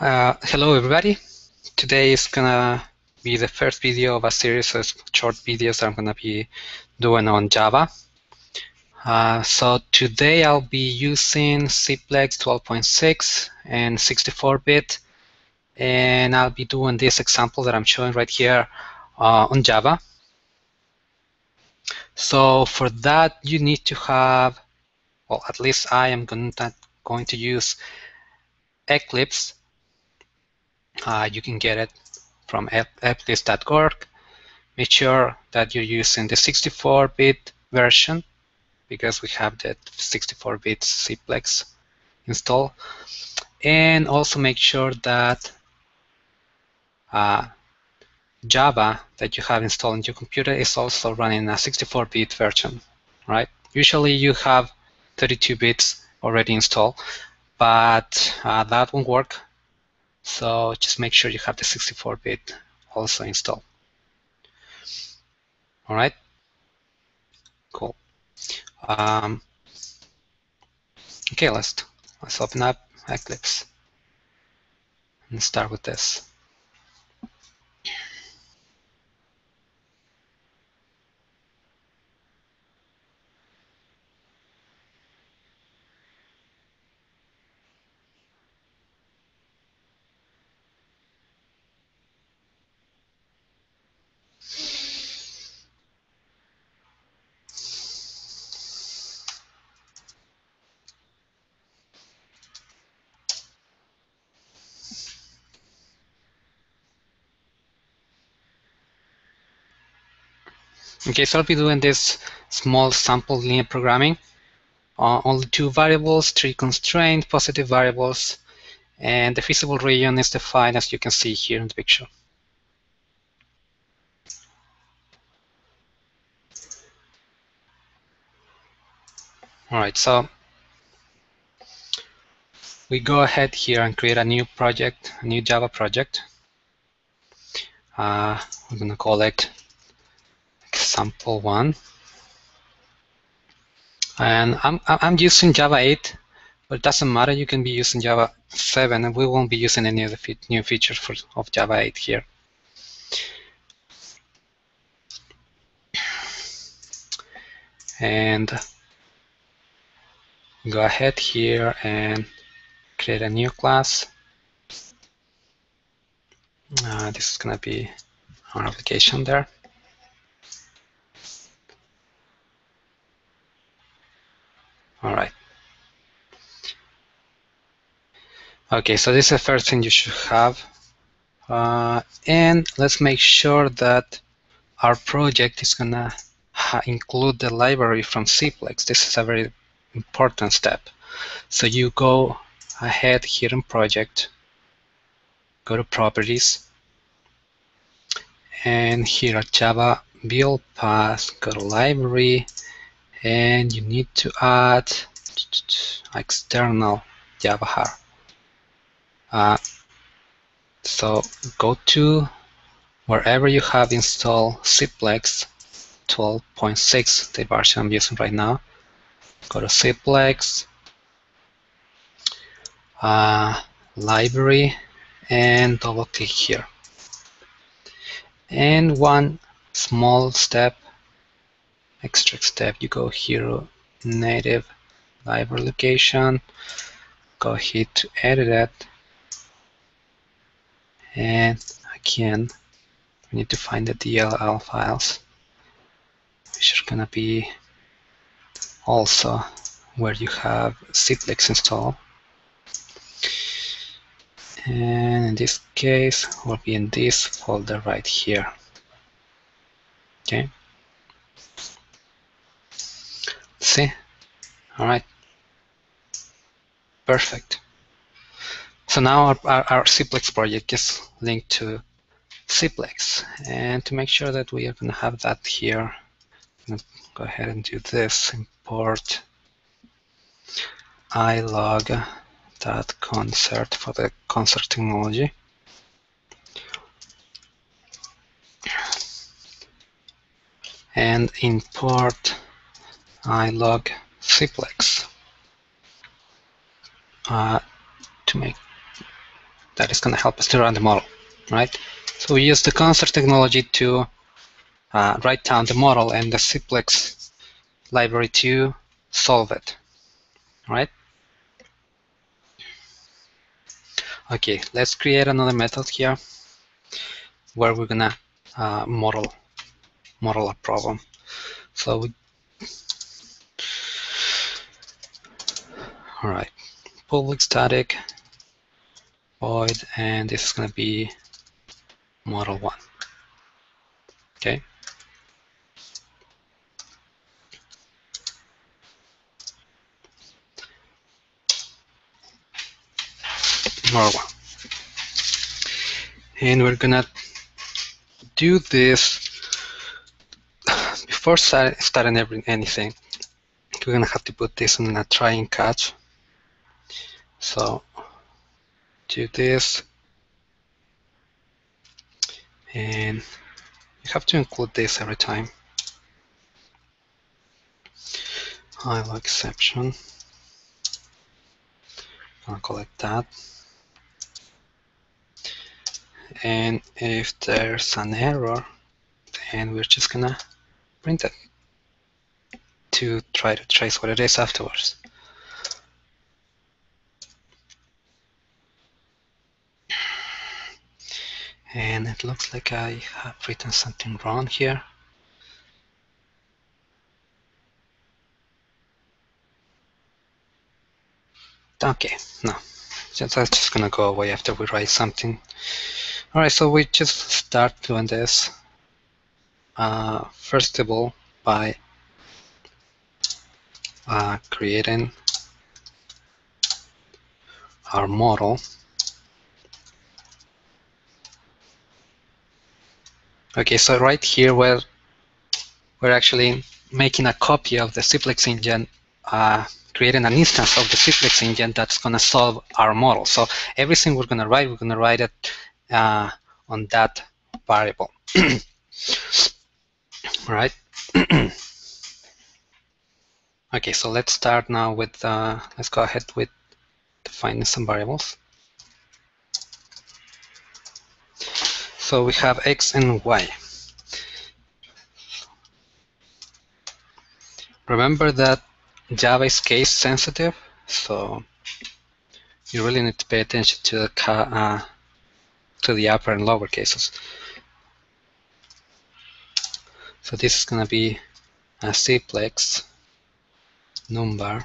Uh, hello everybody. Today is gonna be the first video of a series of short videos I'm gonna be doing on Java. Uh, so today I'll be using Cplex 12.6 and 64-bit and I'll be doing this example that I'm showing right here uh, on Java. So for that you need to have, well at least I am going to, going to use Eclipse uh, you can get it from eclipse.org. Make sure that you're using the 64-bit version because we have that 64-bit Cplex installed. And also make sure that uh, Java that you have installed on your computer is also running a 64-bit version, right? Usually you have 32 bits already installed, but uh, that won't work so just make sure you have the 64-bit also installed. All right, cool. Um, okay, let's let's open up Eclipse and start with this. Okay, so I'll be doing this small sample linear programming. Uh, only two variables, three constraints, positive variables, and the feasible region is defined as you can see here in the picture. All right, so we go ahead here and create a new project, a new Java project. Uh, we're going to call it example one. And I'm, I'm using Java 8, but it doesn't matter. You can be using Java 7, and we won't be using any of the new features for, of Java 8 here. And go ahead here and create a new class. Uh, this is going to be our application there. All right. Okay, so this is the first thing you should have. Uh, and let's make sure that our project is going to include the library from Cplex. This is a very important step. So you go ahead here in project, go to properties, and here at Java build path, go to library, and you need to add external Java Uh, so go to wherever you have installed Cplex 12.6, the version I'm using right now. Go to Cplex, uh, library, and double click here. And one small step extract step, you go here, native library location, go here to edit it, and again, we need to find the DLL files, which are gonna be also where you have Cplex installed. And in this case, will be in this folder right here. Okay. See? All right. Perfect. So now our, our, our Cplex project is linked to Cplex. And to make sure that we are going to have that here, go ahead and do this, import ilog.concert for the concert technology. And import ilog Cplex uh, to make that is going to help us to run the model, right? So we use the Concert technology to uh, write down the model and the Cplex library to solve it, right? Okay, let's create another method here where we're gonna uh, model model a problem. So we, all right, public static void, and this is gonna be model one. Okay. Model one. And we're gonna do this before starting anything. We're gonna have to put this in a try and catch. So do this and you have to include this every time. IloException. I'm gonna collect that. And if there's an error, then we're just gonna print it to try to trace what it is afterwards. And it looks like I have written something wrong here. Okay, no, that's just gonna go away after we write something. All right, so we just start doing this. Uh, first of all, by uh, creating our model Okay, so right here we're, we're actually making a copy of the Cplex engine, uh, creating an instance of the Cplex engine that's going to solve our model. So everything we're going to write, we're going to write it uh, on that variable. right? okay, so let's start now with, uh, let's go ahead with defining some variables. So we have x and y. Remember that Java is case sensitive, so you really need to pay attention to the uh, to the upper and lower cases. So this is going to be a Cplex number.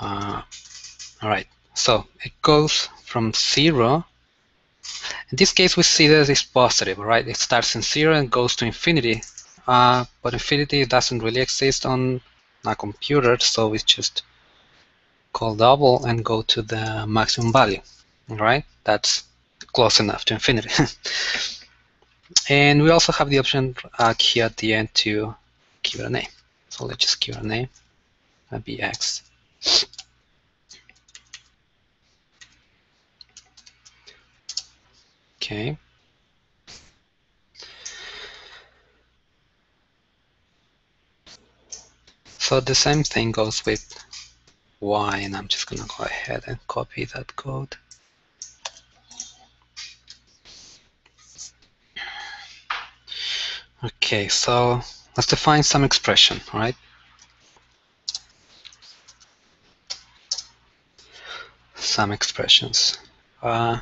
Uh, all right, so it goes from zero in this case, we see that it's positive, right? It starts in zero and goes to infinity. Uh, but infinity doesn't really exist on a computer, so we just call double and go to the maximum value, right? That's close enough to infinity. and we also have the option uh, here at the end to give it a name. So let's just give it a name, that'd be x. Okay. So the same thing goes with y, and I'm just going to go ahead and copy that code. Okay, so let's define some expression, right? Some expressions. Uh,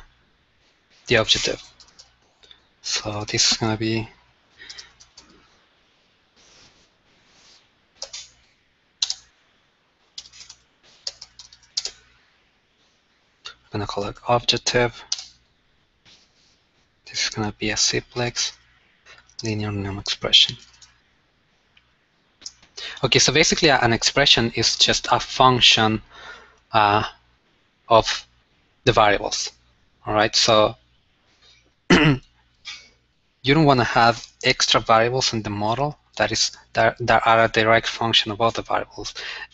the objective. So this is going to be I'm going to call it objective. This is going to be a Cplex linear num expression. Okay, so basically an expression is just a function uh, of the variables. All right, so you don't want to have extra variables in the model that is that, that are a direct function of other variables.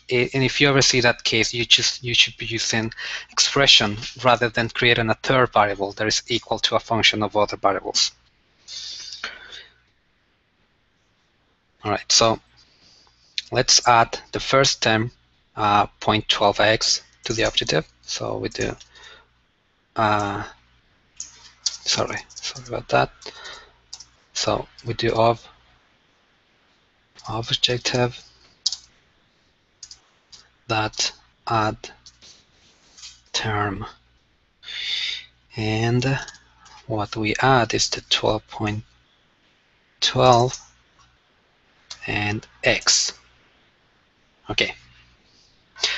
And if you ever see that case, you just you should be using expression rather than creating a third variable that is equal to a function of other variables. All right, so let's add the first term, uh, 0.12x, to the objective. So we do uh, sorry, sorry about that. So we do of objective that add term. And what we add is the 12.12 and x. Okay.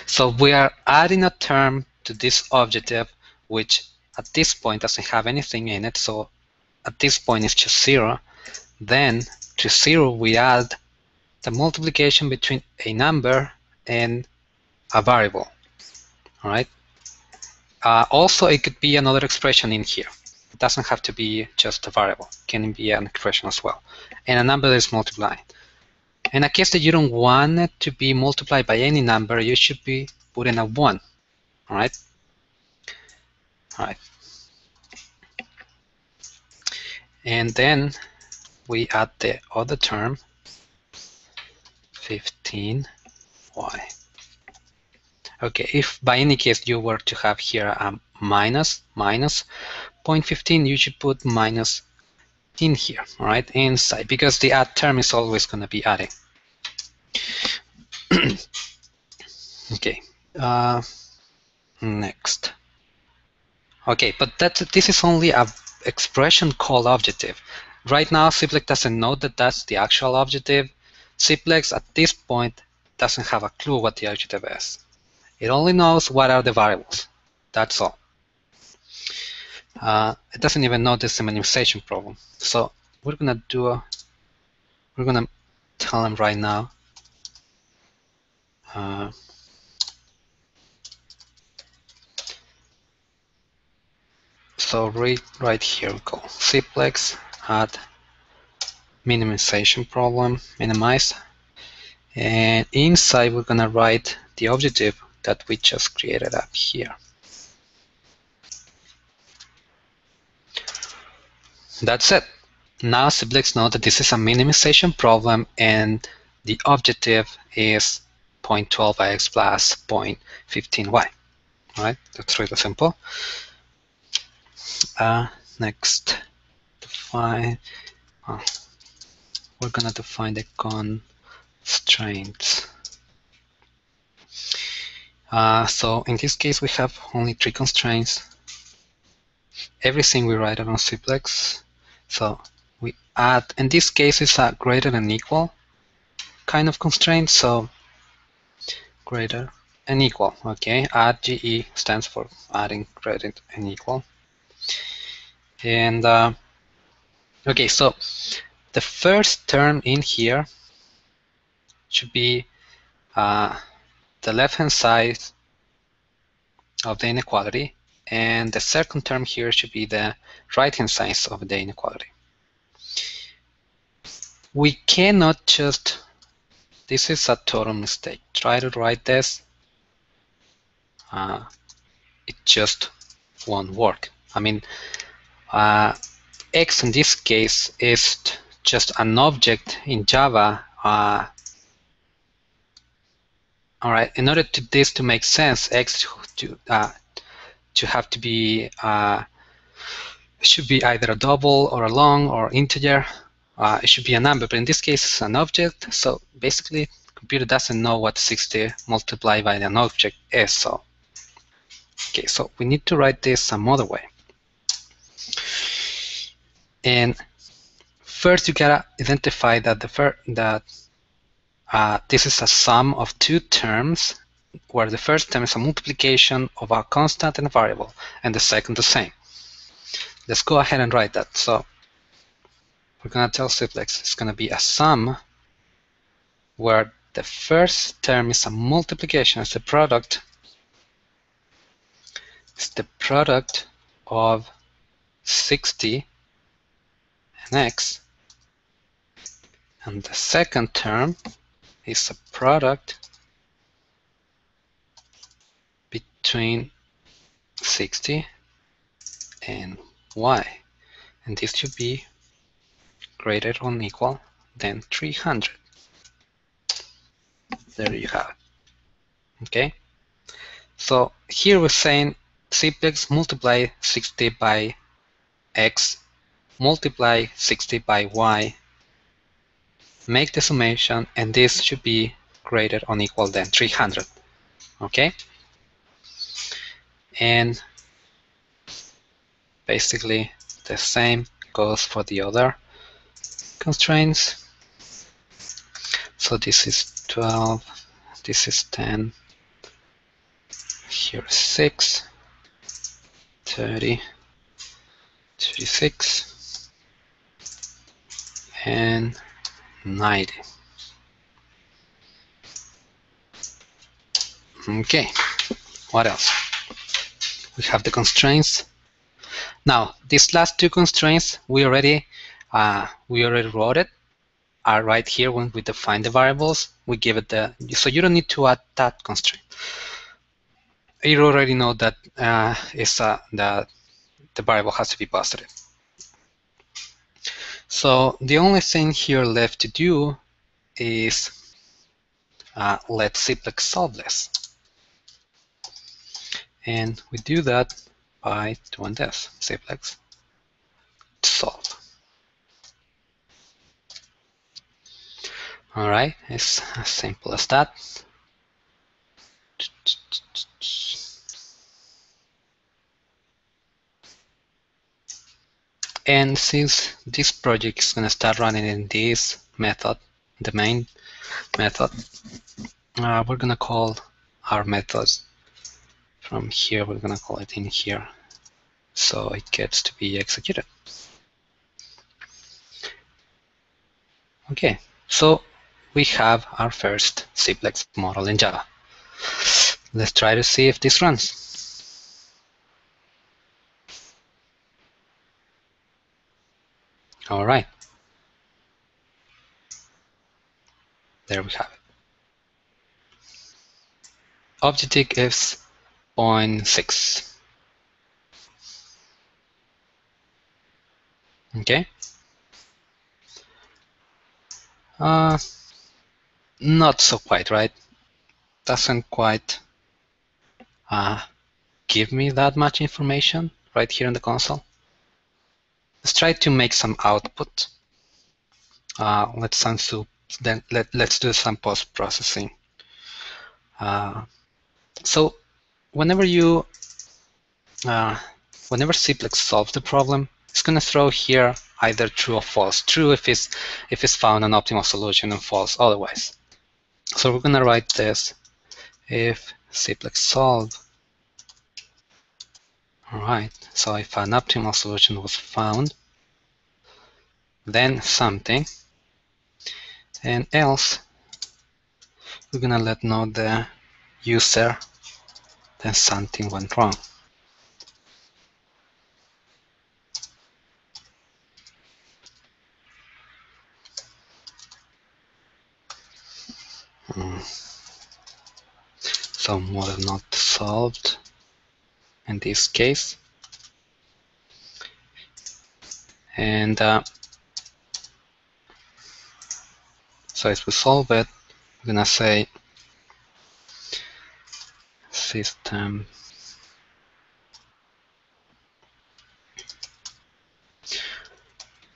So we are adding a term to this objective which at this point doesn't have anything in it so at this point it's just zero. Then to zero we add the multiplication between a number and a variable all right? Uh, also it could be another expression in here. It doesn't have to be just a variable. It can be an expression as well. And a number that is multiplying. In a case that you don't want it to be multiplied by any number you should be putting a 1 all right right and then we add the other term 15y okay if by any case you were to have here a minus minus 0.15 you should put minus in here right inside because the add term is always going to be adding. Okay uh, next okay but that this is only a expression called objective. Right now Cplex doesn't know that that's the actual objective. Cplex at this point doesn't have a clue what the objective is. It only knows what are the variables. That's all. Uh, it doesn't even know this is a minimization problem. So we're gonna do a, we're gonna tell them right now uh, so right, right here we go Cplex add minimization problem minimize and inside we're gonna write the objective that we just created up here that's it now Cplex know that this is a minimization problem and the objective is 0.12x plus 0.15y. right that's really simple. Uh, next, define. Oh, we're gonna define the constraints. Uh, so in this case, we have only three constraints. Everything we write it on Cplex. So we add, in this case, it's a greater than equal kind of constraint. So greater and equal. Okay, add GE stands for adding greater and equal. And uh, okay, so the first term in here should be uh, the left-hand side of the inequality, and the second term here should be the right-hand side of the inequality. We cannot just this is a total mistake. Try to write this. Uh, it just won't work. I mean, uh, X in this case is just an object in Java. Uh, all right. In order to this to make sense, X to uh, to have to be uh, should be either a double or a long or integer uh, it should be a number, but in this case it's an object. So basically, computer doesn't know what 60 multiplied by an object is. So okay, so we need to write this some other way. And first, you gotta identify that the first that uh, this is a sum of two terms, where the first term is a multiplication of a constant and a variable, and the second the same. Let's go ahead and write that. So we're to tell Cplex it's to be a sum where the first term is a multiplication, it's the product. It's the product of 60 and x. And the second term is a product between 60 and y. And this should be greater or equal than 300. There you have it. Okay. So here we're saying Cplex multiply 60 by x multiply 60 by y make the summation and this should be greater or equal than 300 okay? And basically the same goes for the other constraints. So this is 12 this is 10 here is 6 30 36 and 90 okay what else? We have the constraints. Now these last two constraints we already uh, we already wrote it are right here when we define the variables. We give it the so you don't need to add that constraint. You already know that uh, is uh, that the variable has to be positive so the only thing here left to do is uh, let Cplex solve this. And we do that by doing this, Cplex solve. All right, it's as simple as that. And since this project is going to start running in this method, the main method, uh, we're going to call our methods from here, we're going to call it in here. So it gets to be executed. Okay, so we have our first Cplex model in Java. Let's try to see if this runs. All right. There we have it. Objective is 0.6. Okay. Uh, not so quite, right? Doesn't quite uh, give me that much information right here in the console. Let's try to make some output. Uh, let's then let, let's do some post-processing. Uh, so whenever you, uh, whenever Cplex solves the problem, it's going to throw here either true or false. True if it's if it's found an optimal solution, and false otherwise. So we're going to write this if Cplex solve all right, so if an optimal solution was found, then something, and else we're gonna let know the user then something went wrong. Hmm. So model not solved in this case. And uh, so as we solve it, we're gonna say system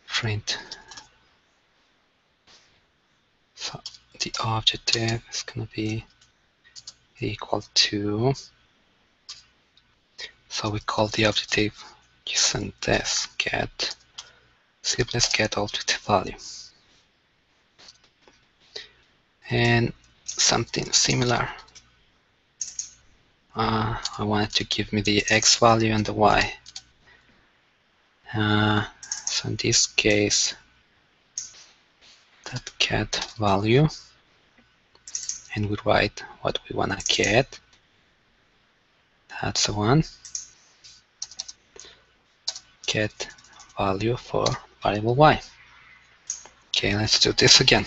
print so the objective is going to be equal to so we call the objective this get Cplex get objective value. And something similar. Uh, I wanted to give me the x value and the y. Uh, so in this case, that get value, and we write what we want to get. That's the one get value for variable y. Okay, let's do this again.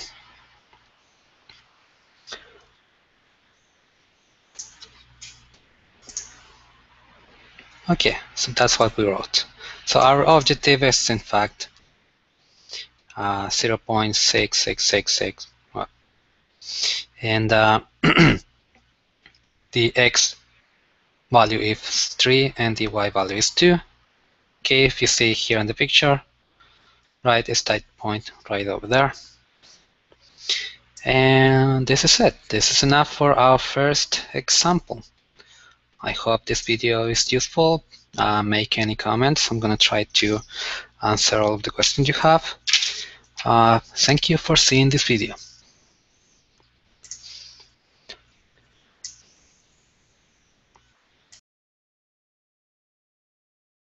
Okay, so that's what we wrote. So our objective is in fact uh, 0.6666 and uh, the x value is 3 and the y value is 2. If you see here in the picture, right, is that point right over there. And this is it. This is enough for our first example. I hope this video is useful. Uh, make any comments. I'm going to try to answer all of the questions you have. Uh, thank you for seeing this video.